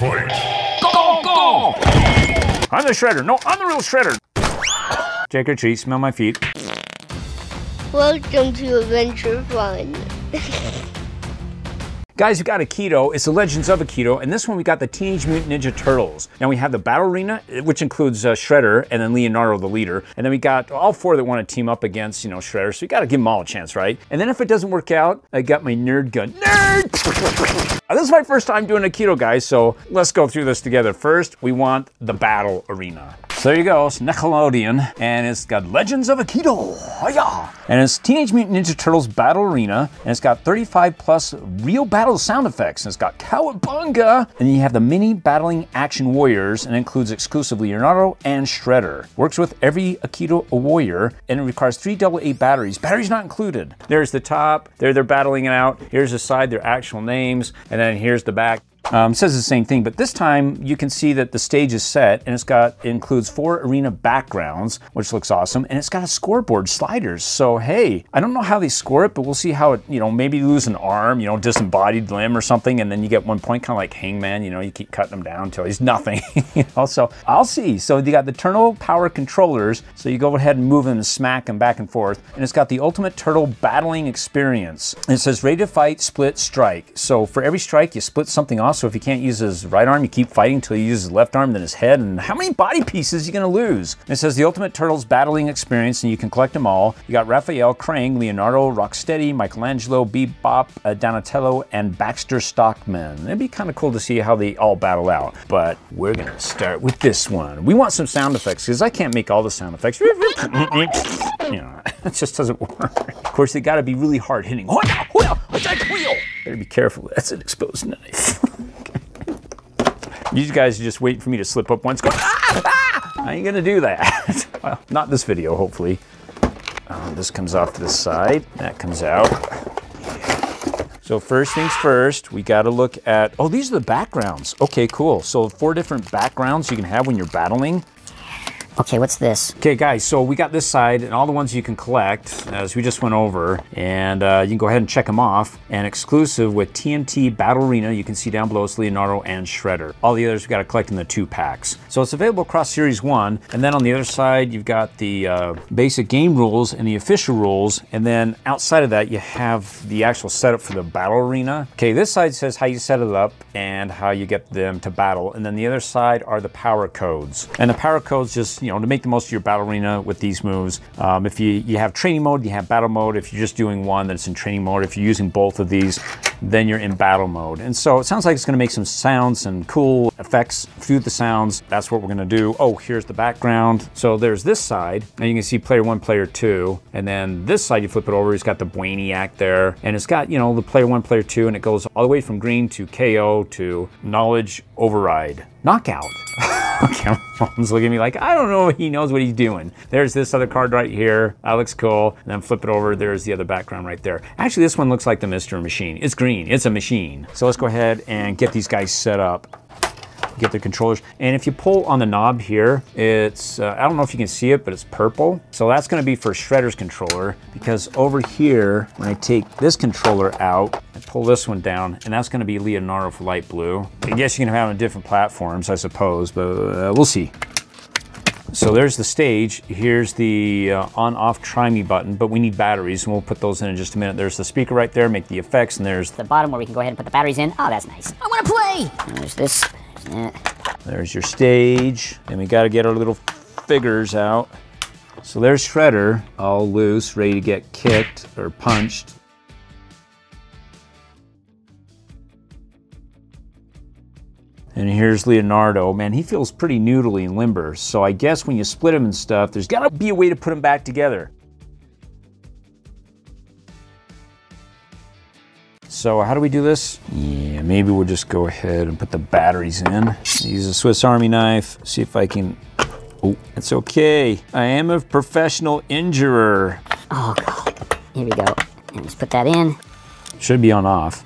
Go, go! I'm the shredder. No, I'm the real shredder. Jake or treat, smell my feet. Welcome to Adventure Fun. Guys, we got Akedo. It's the Legends of Akedo, and this one we got the Teenage Mutant Ninja Turtles. Now we have the Battle Arena, which includes uh, Shredder and then Leonardo, the leader. And then we got all four that want to team up against, you know, Shredder. So we got to give them all a chance, right? And then if it doesn't work out, I got my nerd gun. Nerd! this is my first time doing Akedo, guys. So let's go through this together. First, we want the Battle Arena. So there you go, it's Nickelodeon, and it's got Legends of Akedo, Hiya! and it's Teenage Mutant Ninja Turtles Battle Arena, and it's got 35 plus real battle sound effects, and it's got Cowabunga, and you have the mini battling action warriors, and includes exclusively Leonardo and Shredder. Works with every Akedo warrior, and it requires three AA batteries. Batteries not included. There's the top, there they're battling it out. Here's the side, their actual names, and then here's the back. Um, says the same thing, but this time you can see that the stage is set and it's got includes four arena backgrounds, which looks awesome, and it's got a scoreboard sliders. So hey, I don't know how they score it, but we'll see how it, you know, maybe lose an arm, you know, disembodied limb or something, and then you get one point, kind of like Hangman, you know, you keep cutting him down until he's nothing. you know, so I'll see. So you got the Turtle Power controllers, so you go ahead and move them and smack them back and forth, and it's got the Ultimate Turtle Battling Experience. And it says ready to fight, split, strike. So for every strike, you split something off. So if he can't use his right arm, you keep fighting until he uses his left arm, then his head. And how many body pieces are you going to lose? And it says the Ultimate Turtles Battling Experience, and you can collect them all. You got Raphael, Krang, Leonardo, Rocksteady, Michelangelo, Bebop, uh, Donatello, and Baxter Stockman. It'd be kind of cool to see how they all battle out. But we're going to start with this one. We want some sound effects because I can't make all the sound effects. you know, it just doesn't work. Of course, they got to be really hard hitting. Better be careful. That's an exposed knife. You guys are just waiting for me to slip up once. Go, ah, ah! I ain't gonna do that. well, not this video, hopefully. Uh, this comes off to the side. That comes out. So first things first, we got to look at, oh, these are the backgrounds. Okay, cool. So four different backgrounds you can have when you're battling. Okay, what's this? Okay, guys, so we got this side and all the ones you can collect as we just went over, and uh, you can go ahead and check them off. And exclusive with TMT Battle Arena, you can see down below it's Leonardo and Shredder. All the others we got to collect in the two packs. So it's available across Series 1, and then on the other side, you've got the uh, basic game rules and the official rules, and then outside of that, you have the actual setup for the Battle Arena. Okay, this side says how you set it up and how you get them to battle, and then the other side are the power codes. And the power codes just, you to make the most of your battle arena with these moves. Um, if you, you have training mode, you have battle mode. If you're just doing one, then it's in training mode. If you're using both of these, then you're in battle mode. And so it sounds like it's gonna make some sounds and cool effects through the sounds. That's what we're gonna do. Oh, here's the background. So there's this side, and you can see player one, player two. And then this side, you flip it over, it's got the Brainiac there. And it's got, you know, the player one, player two, and it goes all the way from green to KO to knowledge override. Knockout. okay, mom's looking at me like, I don't know, he knows what he's doing. There's this other card right here. That looks cool. And then flip it over, there's the other background right there. Actually, this one looks like the Mr. Machine. It's green, it's a machine. So let's go ahead and get these guys set up get their controllers. And if you pull on the knob here, it's, uh, I don't know if you can see it, but it's purple. So that's gonna be for Shredder's controller because over here, when I take this controller out, pull this one down and that's gonna be Leonardo for light blue. I guess you can have it on different platforms, I suppose, but uh, we'll see. So there's the stage. Here's the uh, on-off try me button, but we need batteries, and we'll put those in in just a minute. There's the speaker right there, make the effects, and there's the bottom where we can go ahead and put the batteries in. Oh, that's nice. I want to play. there's this. Yeah. There's your stage. And we got to get our little figures out. So there's Shredder, all loose, ready to get kicked or punched. And here's Leonardo. Man, he feels pretty noodly and limber. So I guess when you split him and stuff, there's got to be a way to put him back together. So how do we do this? Yeah, maybe we'll just go ahead and put the batteries in. Use a Swiss Army knife, see if I can, oh, it's okay. I am a professional injurer. Oh, God. Here we go. Just put that in. Should be on off.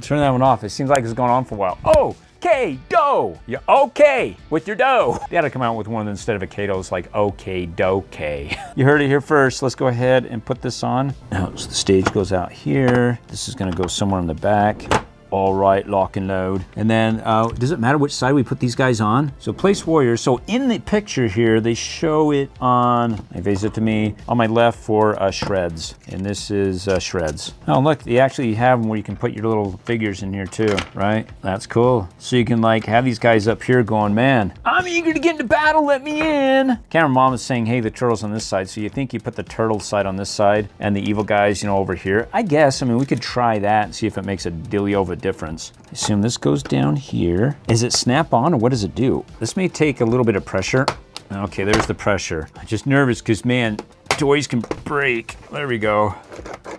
We'll turn that one off. It seems like it's going on for a while. Oh, okay, dough. Yeah, okay with your dough. They had to come out with one instead of a Kato, it's like okay, doke. You heard it here first. Let's go ahead and put this on. Now so the stage goes out here. This is gonna go somewhere in the back. All right, lock and load. And then, uh, does it matter which side we put these guys on? So place warriors. So in the picture here, they show it on, face it to me, on my left for uh, shreds. And this is uh, shreds. Oh, look, they actually have them where you can put your little figures in here too, right? That's cool. So you can like have these guys up here going, man, I'm eager to get into battle, let me in. Camera mom is saying, hey, the turtle's on this side. So you think you put the turtle side on this side and the evil guys, you know, over here. I guess, I mean, we could try that and see if it makes a dilly a difference. Assume this goes down here. Is it snap on or what does it do? This may take a little bit of pressure. Okay, there's the pressure. I'm just nervous because man, toys can break. There we go.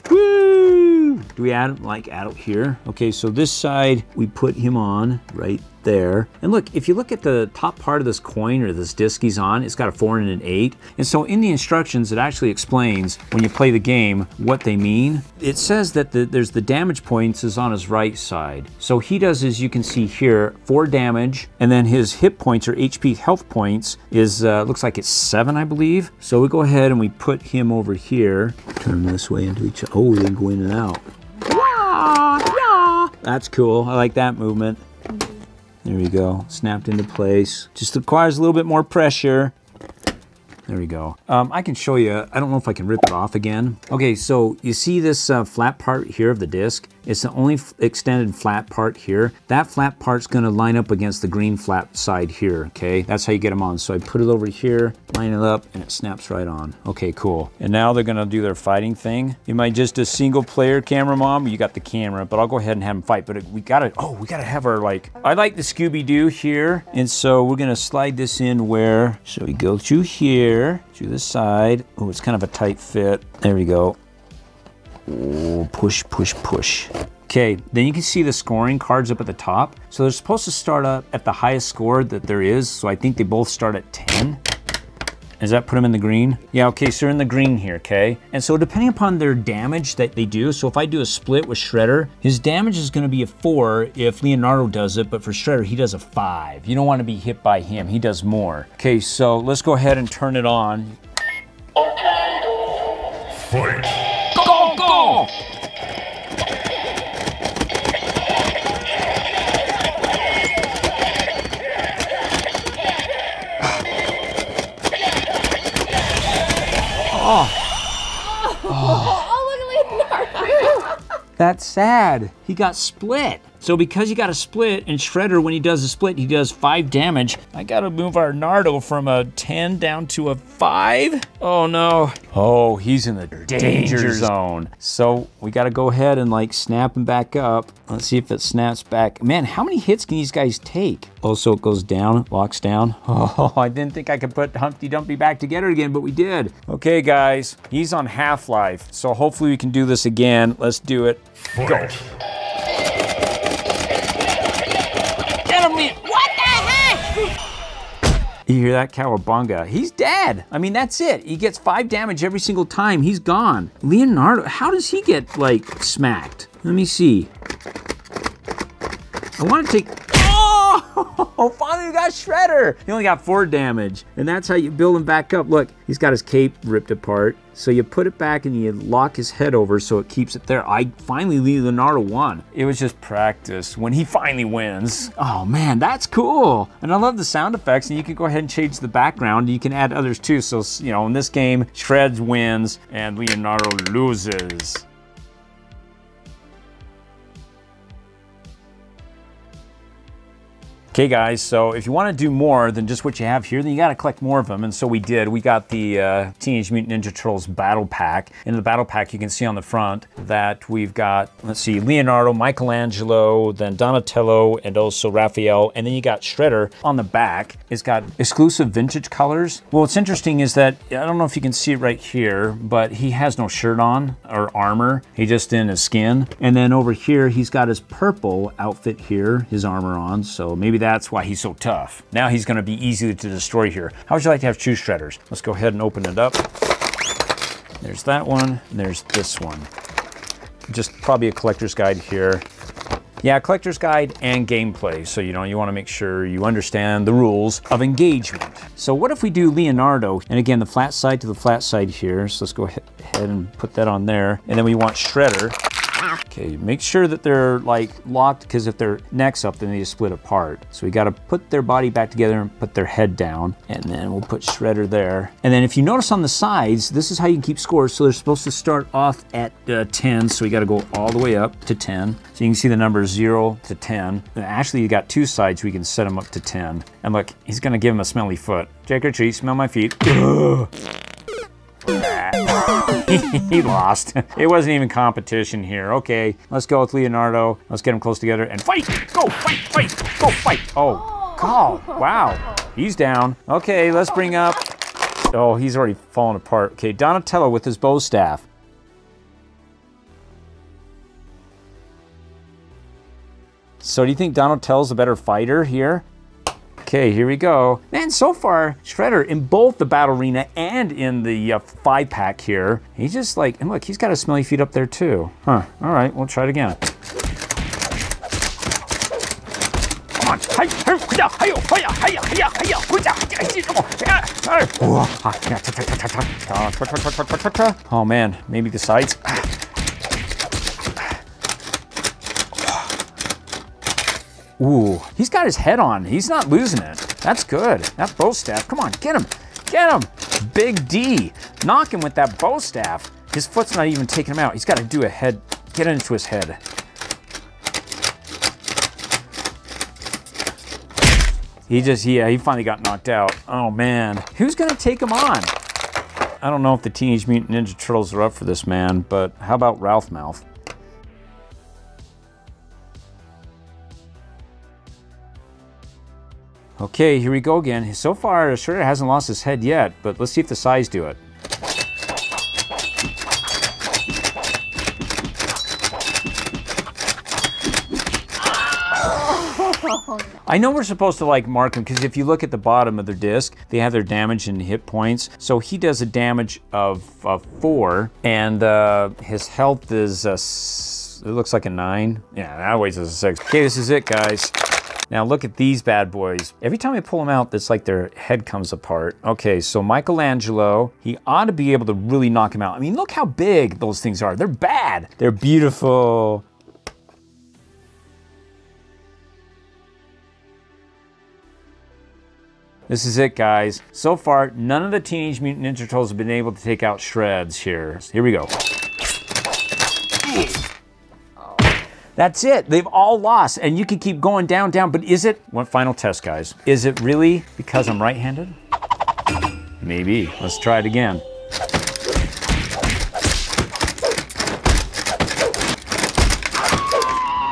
Woo! Do we add like add here? Okay, so this side we put him on right there. And look, if you look at the top part of this coin or this disc he's on, it's got a four and an eight. And so in the instructions, it actually explains when you play the game what they mean. It says that the, there's the damage points is on his right side. So he does, as you can see here, four damage, and then his hit points or HP health points is, uh, looks like it's seven, I believe. So we go ahead and we put him over here. Turn this way into each, other. oh, they go in and out. Yeah, yeah. That's cool, I like that movement. There we go, snapped into place. Just requires a little bit more pressure. There we go. Um, I can show you, I don't know if I can rip it off again. Okay, so you see this uh, flat part here of the disc? It's the only extended flat part here. That flat part's gonna line up against the green flat side here, okay? That's how you get them on. So I put it over here, line it up, and it snaps right on. Okay, cool. And now they're gonna do their fighting thing. You might just a single player camera mom, you got the camera, but I'll go ahead and have them fight. But we gotta, oh, we gotta have our like, I like the Scooby-Doo here. And so we're gonna slide this in where, so we go to here, to this side. Oh, it's kind of a tight fit. There we go. Oh, push, push, push. Okay, then you can see the scoring cards up at the top. So they're supposed to start up at the highest score that there is. So I think they both start at 10. Does that put them in the green? Yeah, okay, so they're in the green here, okay? And so depending upon their damage that they do, so if I do a split with Shredder, his damage is gonna be a four if Leonardo does it, but for Shredder, he does a five. You don't wanna be hit by him, he does more. Okay, so let's go ahead and turn it on. Okay. Fight! Go, go! Oh, look at Leonardo. That's sad. He got split. So because he got a split, and Shredder, when he does a split, he does five damage. I gotta move our Nardo from a 10 down to a five. Oh no. Oh, he's in the danger zone. So we gotta go ahead and like snap him back up. Let's see if it snaps back. Man, how many hits can these guys take? Oh, so it goes down, locks down. Oh, I didn't think I could put Humpty Dumpty back together again, but we did. Okay, guys, he's on Half-Life. So hopefully we can do this again. Let's do it. Go. Fight! Get him, Leo. What the heck? You hear that cowabunga? He's dead. I mean, that's it. He gets five damage every single time. He's gone. Leonardo, how does he get like smacked? Let me see. I want to take. Oh, finally we got Shredder. He only got four damage, and that's how you build him back up. Look, he's got his cape ripped apart. So you put it back and you lock his head over so it keeps it there. I finally Leonardo won. It was just practice when he finally wins. Oh man, that's cool. And I love the sound effects and you can go ahead and change the background. You can add others too. So, you know, in this game, Shreds wins and Leonardo loses. Okay guys, so if you want to do more than just what you have here, then you got to collect more of them. And so we did. We got the uh, Teenage Mutant Ninja Turtles Battle Pack. In the Battle Pack, you can see on the front that we've got, let's see, Leonardo, Michelangelo, then Donatello, and also Raphael. And then you got Shredder on the back. It's got exclusive vintage colors. Well, what's interesting is that, I don't know if you can see it right here, but he has no shirt on or armor. He just in his skin. And then over here, he's got his purple outfit here, his armor on. So maybe that's why he's so tough. Now he's gonna be easy to destroy here. How would you like to have two shredders? Let's go ahead and open it up. There's that one, there's this one. Just probably a collector's guide here. Yeah, collector's guide and gameplay. So, you know, you want to make sure you understand the rules of engagement. So what if we do Leonardo? And again, the flat side to the flat side here. So let's go ahead and put that on there. And then we want Shredder. Okay, make sure that they're like locked because if their neck's up, then they just split apart. So we got to put their body back together and put their head down. And then we'll put Shredder there. And then if you notice on the sides, this is how you keep scores. So they're supposed to start off at uh, 10. So we got to go all the way up to 10. So you can see the numbers 0 to 10. And actually, you got two sides. We can set them up to 10. And look, he's going to give him a smelly foot. Trick or treat, smell my feet. he lost. It wasn't even competition here. Okay, let's go with Leonardo. Let's get them close together and fight. Go, fight, fight, go, fight. Oh, God. Wow. He's down. Okay, let's bring up. Oh, he's already fallen apart. Okay, Donatello with his bow staff. So do you think Donatello's a better fighter here? Okay, here we go. Man, so far, Shredder in both the Battle Arena and in the uh, five pack here, he's just like, and look, he's got a smelly feet up there too. Huh, all right, we'll try it again. Come on. Oh man, maybe the sides. Ooh, he's got his head on. He's not losing it. That's good. That bow staff. Come on, get him. Get him. Big D. Knock him with that bow staff. His foot's not even taking him out. He's got to do a head. Get into his head. He just, yeah, he finally got knocked out. Oh man. Who's going to take him on? I don't know if the Teenage Mutant Ninja Turtles are up for this, man, but how about Ralph Mouth? Okay, here we go again. So far, Shredder hasn't lost his head yet, but let's see if the size do it. I know we're supposed to like mark them because if you look at the bottom of their disc, they have their damage and hit points. So he does a damage of, of four, and uh, his health is, a, it looks like a nine. Yeah, that weighs as a six. Okay, this is it, guys. Now look at these bad boys. Every time I pull them out, it's like their head comes apart. Okay, so Michelangelo, he ought to be able to really knock him out. I mean, look how big those things are. They're bad. They're beautiful. This is it, guys. So far, none of the Teenage Mutant Ninja Turtles have been able to take out Shreds here. Here we go. That's it. They've all lost, and you can keep going down, down. But is it, one final test, guys, is it really because I'm right-handed? Maybe. Let's try it again.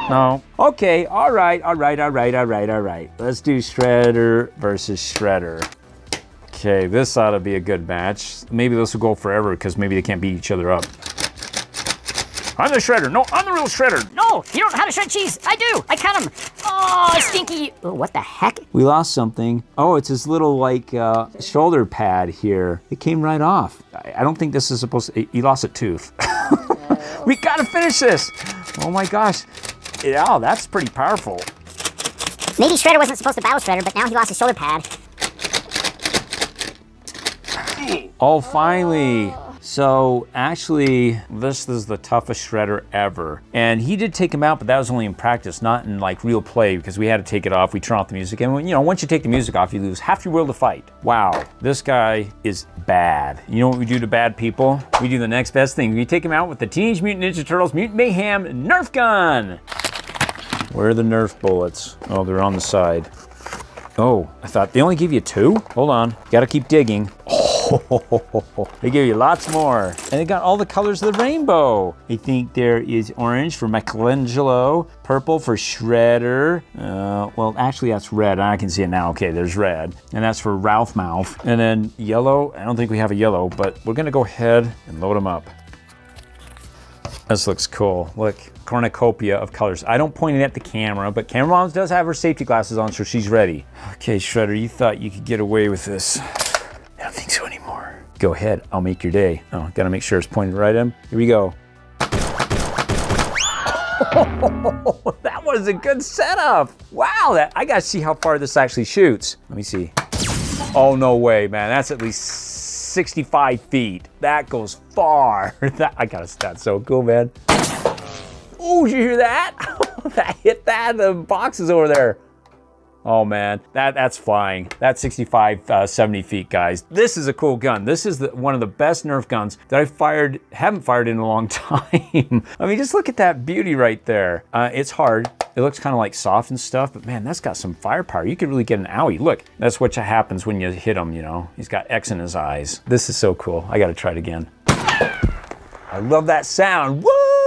No. Okay, all right, all right, all right, all right, all right. Let's do Shredder versus Shredder. Okay, this ought to be a good match. Maybe this will go forever because maybe they can't beat each other up. I'm the shredder. No, I'm the real shredder. No, you don't know how to shred cheese. I do. I cut them. Oh, stinky. Oh, what the heck? We lost something. Oh, it's his little like uh, shoulder pad here. It came right off. I, I don't think this is supposed to, he lost a tooth. we gotta finish this. Oh my gosh. Yeah, that's pretty powerful. Maybe Shredder wasn't supposed to battle Shredder, but now he lost his shoulder pad. Oh, finally. So actually, this is the toughest shredder ever. And he did take him out, but that was only in practice, not in like real play, because we had to take it off. We turn off the music. And you know, once you take the music off, you lose half your will to fight. Wow, this guy is bad. You know what we do to bad people? We do the next best thing. We take him out with the Teenage Mutant Ninja Turtles Mutant Mayhem Nerf Gun. Where are the Nerf bullets? Oh, they're on the side. Oh, I thought they only give you two? Hold on, gotta keep digging. Oh, they give you lots more. And they got all the colors of the rainbow. I think there is orange for Michelangelo, purple for Shredder. Uh, well, actually that's red. I can see it now. Okay, there's red. And that's for Ralph Mouth. And then yellow, I don't think we have a yellow, but we're gonna go ahead and load them up. This looks cool. Look, cornucopia of colors. I don't point it at the camera, but Camera Moms does have her safety glasses on, so she's ready. Okay, Shredder, you thought you could get away with this. I don't think so. Go ahead, I'll make your day. Oh, gotta make sure it's pointed right at him. Here we go. Oh, that was a good setup. Wow, that I gotta see how far this actually shoots. Let me see. Oh, no way, man. That's at least 65 feet. That goes far. that, I gotta, that's so cool, man. Oh, did you hear that? that hit that, the boxes over there. Oh man, that that's flying. That's 65, uh, 70 feet, guys. This is a cool gun. This is the, one of the best Nerf guns that I fired, haven't fired in a long time. I mean, just look at that beauty right there. Uh, it's hard. It looks kind of like soft and stuff, but man, that's got some firepower. You could really get an owie. Look, that's what happens when you hit him, you know. He's got X in his eyes. This is so cool. I gotta try it again. I love that sound. Woo!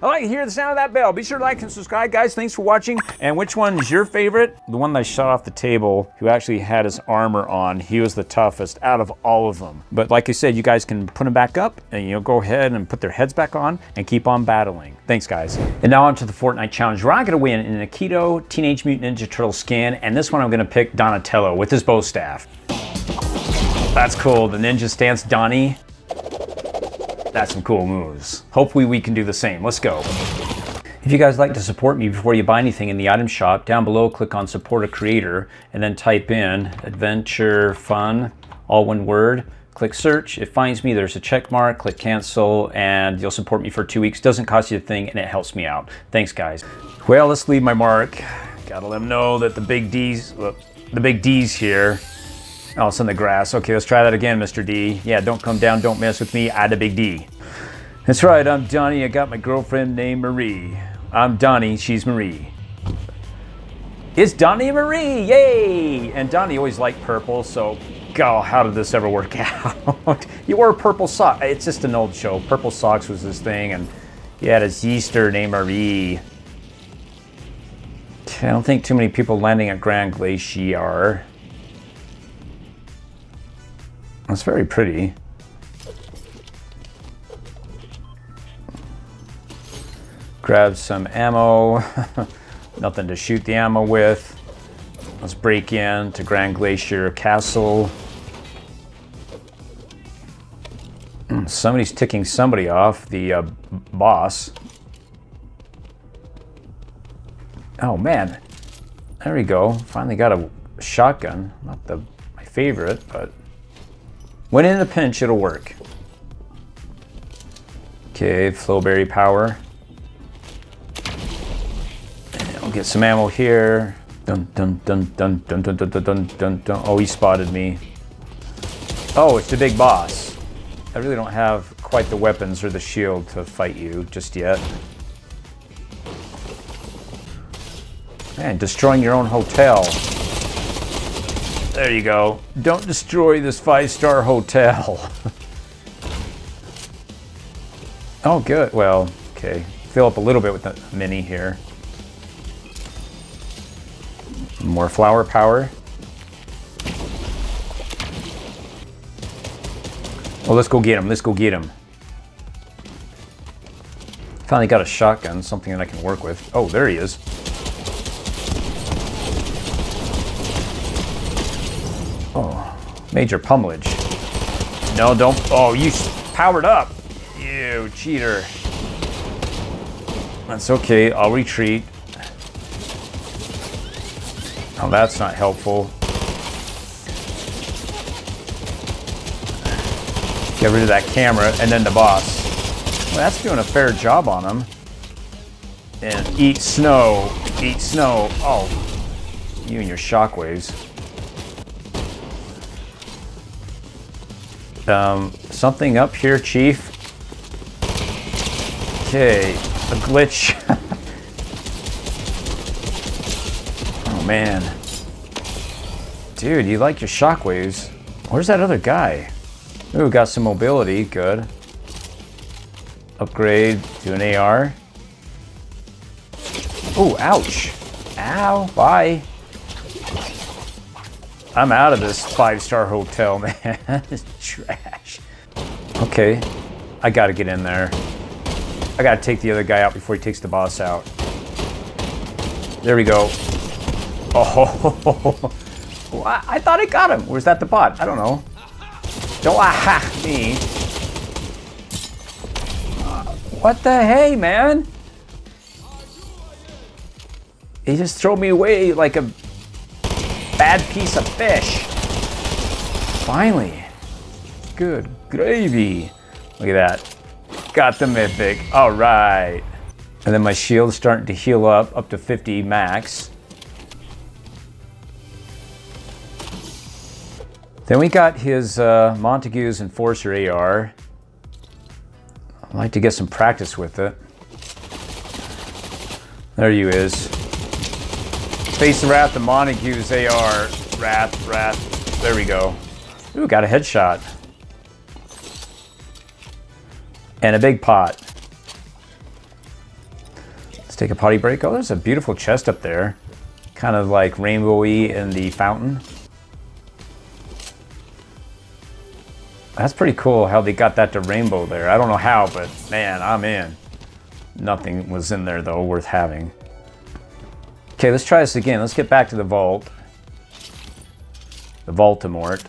I like to hear the sound of that bell. Be sure to like and subscribe, guys. Thanks for watching. And which one is your favorite? The one that I shot off the table, who actually had his armor on, he was the toughest out of all of them. But like I said, you guys can put them back up and you know go ahead and put their heads back on and keep on battling. Thanks, guys. And now on to the Fortnite challenge, where I'm gonna win an Akedo Teenage Mutant Ninja Turtle skin, and this one I'm gonna pick Donatello with his bow staff. That's cool. The ninja stance Donnie. That's some cool moves. Hopefully we can do the same. Let's go. If you guys like to support me before you buy anything in the item shop, down below click on support a creator and then type in adventure fun, all one word. Click search, it finds me, there's a check mark, click cancel, and you'll support me for two weeks. Doesn't cost you a thing and it helps me out. Thanks guys. Well, let's leave my mark. Gotta let them know that the big D's, the big D's here. Oh, it's in the grass. Okay, let's try that again, Mr. D. Yeah, don't come down, don't mess with me. I the big D. That's right, I'm Donnie. I got my girlfriend named Marie. I'm Donnie, she's Marie. It's Donnie and Marie, yay! And Donnie always liked purple, so God, how did this ever work out? you wore purple socks. It's just an old show. Purple socks was this thing, and he had a Easter named Marie. I don't think too many people landing at Grand Glacier. It's very pretty. Grab some ammo. Nothing to shoot the ammo with. Let's break in to Grand Glacier Castle. Hmm, somebody's ticking somebody off, the uh, boss. Oh man, there we go. Finally got a shotgun. Not the my favorite, but when in a pinch, it'll work. Okay, flowberry power. I'll get some ammo here. Dun dun dun dun dun dun dun dun dun dun. Oh, he spotted me. Oh, it's the big boss. I really don't have quite the weapons or the shield to fight you just yet. Man, destroying your own hotel. There you go. Don't destroy this five-star hotel. oh, good. Well, okay. Fill up a little bit with the mini here. More flower power. Well, let's go get him. Let's go get him. Finally got a shotgun, something that I can work with. Oh, there he is. Major pummelage. No, don't. Oh, you powered up. You cheater. That's okay. I'll retreat. Oh, that's not helpful. Get rid of that camera and then the boss. Well, that's doing a fair job on him. And eat snow. Eat snow. Oh, you and your shockwaves. Um, something up here, Chief. Okay, a glitch. oh man. Dude, you like your shockwaves. Where's that other guy? Ooh, got some mobility, good. Upgrade to an AR. Ooh, ouch. Ow, bye. I'm out of this five-star hotel, man. it's trash. Okay, I gotta get in there. I gotta take the other guy out before he takes the boss out. There we go. Oh, well, I, I, thought I got him. Was that the bot? I don't know. Don't ah, aha me. Uh, what the hey, man? He just threw me away like a bad piece of fish. Finally. Good gravy. Look at that. Got the mythic. All right. And then my shield's starting to heal up, up to 50 max. Then we got his uh, Montague's Enforcer AR. I'd like to get some practice with it. There you is. Face the Wrath of Montague's AR. Wrath, Wrath. There we go. Ooh, got a headshot. And a big pot. Let's take a potty break. Oh, there's a beautiful chest up there. Kind of like rainbowy in the fountain. That's pretty cool how they got that to rainbow there. I don't know how, but man, I'm in. Nothing was in there though worth having. Okay, let's try this again. Let's get back to the vault. The Voldemort.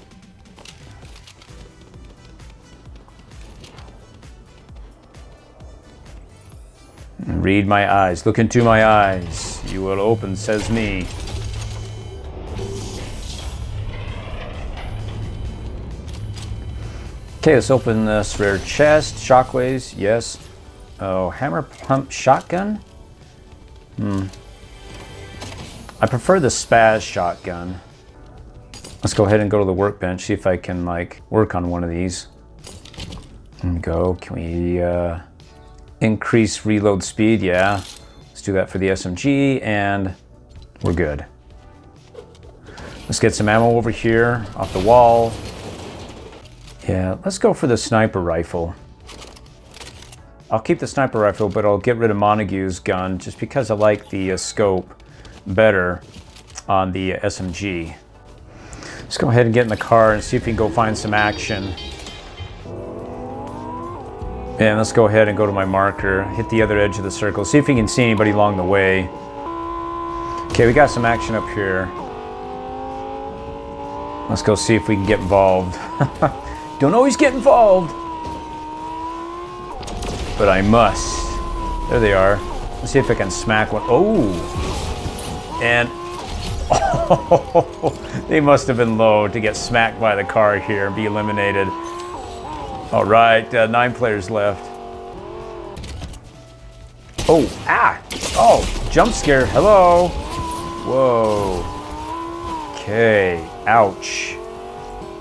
Read my eyes. Look into my eyes. You will open, says me. Okay, let's open this rare chest. Shockwaves, yes. Oh, hammer pump shotgun? Hmm. I prefer the spaz shotgun. Let's go ahead and go to the workbench, see if I can like work on one of these. And go, can we uh, increase reload speed? Yeah, let's do that for the SMG and we're good. Let's get some ammo over here off the wall. Yeah, let's go for the sniper rifle. I'll keep the sniper rifle, but I'll get rid of Montague's gun just because I like the uh, scope better on the SMG. Let's go ahead and get in the car and see if we can go find some action. And let's go ahead and go to my marker, hit the other edge of the circle, see if we can see anybody along the way. Okay, we got some action up here. Let's go see if we can get involved. Don't always get involved. But I must. There they are. Let's see if I can smack one. Oh! And oh, they must have been low to get smacked by the car here and be eliminated. All right, uh, nine players left. Oh, ah! Oh, jump scare. Hello. Whoa. Okay. Ouch.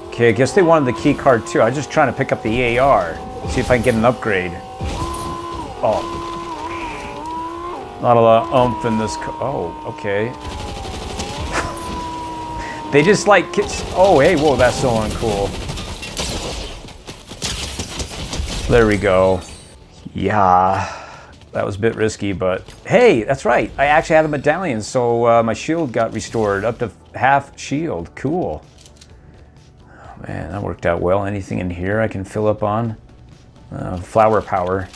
Okay, I guess they wanted the key card too. I was just trying to pick up the AR. See if I can get an upgrade. Oh. Not a lot of umph in this. oh, okay. they just like. Oh, hey, whoa, that's so uncool. There we go. Yeah. That was a bit risky, but hey, that's right. I actually had a medallion, so uh, my shield got restored up to half shield. Cool. Oh, man, that worked out well. Anything in here I can fill up on? Uh, flower power.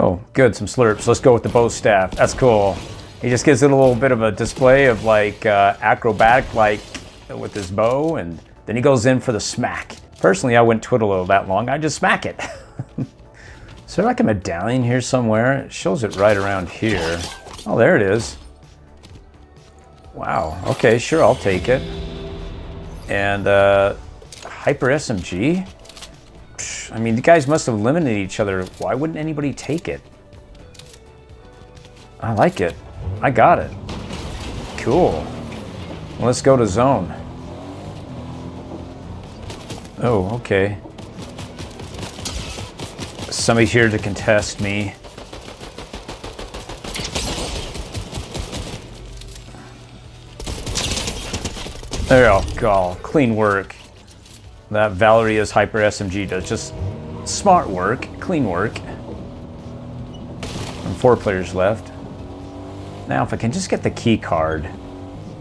Oh, good, some slurps. Let's go with the bow staff. That's cool. He just gives it a little bit of a display of like uh, acrobatic, like with his bow, and then he goes in for the smack. Personally, I wouldn't twiddle it that long. I just smack it. is there like a medallion here somewhere? It shows it right around here. Oh, there it is. Wow. Okay, sure, I'll take it. And uh, Hyper SMG? I mean, the guys must have eliminated each other. Why wouldn't anybody take it? I like it. I got it. Cool. Well, let's go to zone. Oh, okay. Somebody here to contest me. There you go. Clean work. That Valeria's Hyper SMG does just smart work, clean work. And four players left. Now, if I can just get the key card,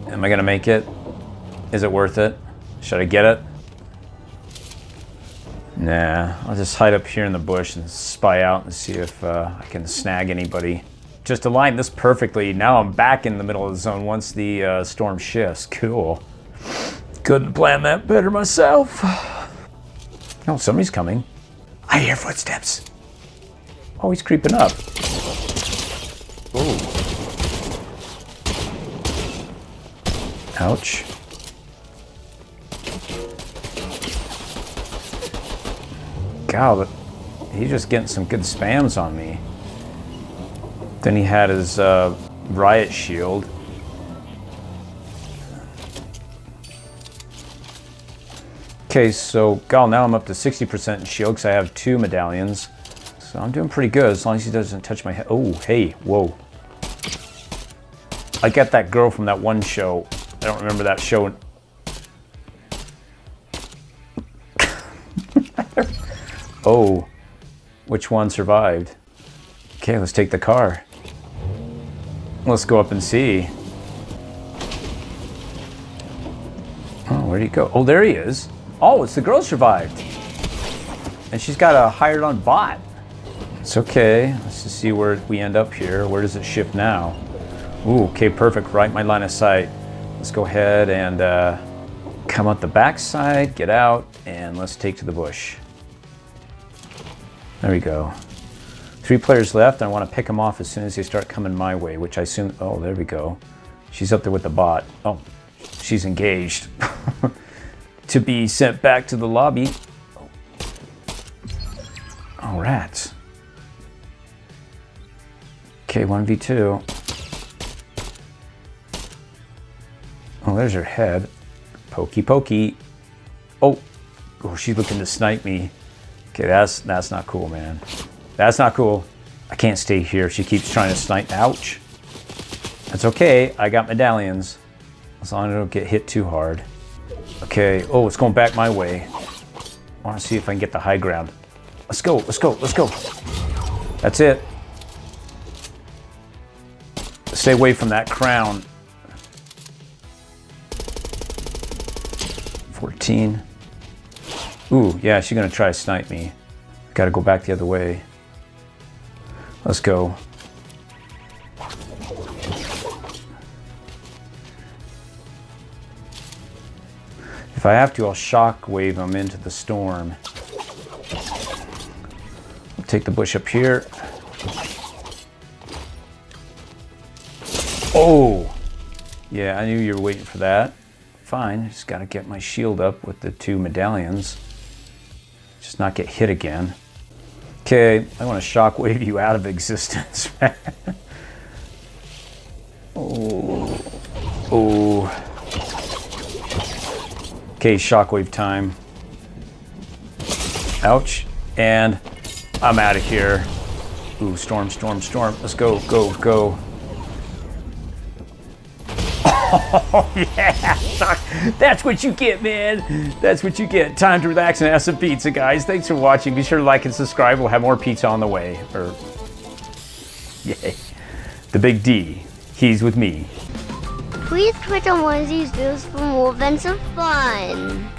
am I gonna make it? Is it worth it? Should I get it? Nah, I'll just hide up here in the bush and spy out and see if uh, I can snag anybody. Just aligned this perfectly. Now I'm back in the middle of the zone once the uh, storm shifts. Cool. Couldn't plan that better myself. Oh, somebody's coming. I hear footsteps. Oh, he's creeping up. Ooh. Ouch. God, he's just getting some good spams on me. Then he had his uh, riot shield. Okay, so Gal, now I'm up to 60% shield because I have two medallions. So I'm doing pretty good as long as he doesn't touch my head. Oh, hey, whoa. I got that girl from that one show. I don't remember that show. oh, which one survived? Okay, let's take the car. Let's go up and see. Oh, where'd he go? Oh, there he is. Oh, it's the girl survived. And she's got a hired on bot. It's okay. Let's just see where we end up here. Where does it shift now? Ooh, okay, perfect. Right my line of sight. Let's go ahead and uh, come out the back side, get out, and let's take to the bush. There we go. Three players left. I want to pick them off as soon as they start coming my way, which I assume... Oh, there we go. She's up there with the bot. Oh, she's engaged. to be sent back to the lobby. Oh, rats. Okay, 1v2. Oh, there's her head. Pokey pokey. Oh, oh, she's looking to snipe me. Okay, that's that's not cool, man. That's not cool. I can't stay here. She keeps trying to snipe. Ouch. That's okay. I got medallions. As long as I don't get hit too hard. Okay. Oh, it's going back my way. I want to see if I can get the high ground. Let's go. Let's go. Let's go. That's it. Stay away from that crown. 14. Ooh, yeah, she's gonna try to snipe me. Gotta go back the other way. Let's go. I have to, I'll shockwave them into the storm. Take the bush up here. Oh! Yeah, I knew you were waiting for that. Fine, just gotta get my shield up with the two medallions. Just not get hit again. Okay, I want to shockwave you out of existence. oh. Oh. Okay, shockwave time. Ouch. And I'm out of here. Ooh, storm, storm, storm. Let's go, go, go. Oh, yeah. That's what you get, man. That's what you get. Time to relax and have some pizza, guys. Thanks for watching. Be sure to like and subscribe. We'll have more pizza on the way. Or, yay. The big D. He's with me. Please click on one of these videos for more events of fun.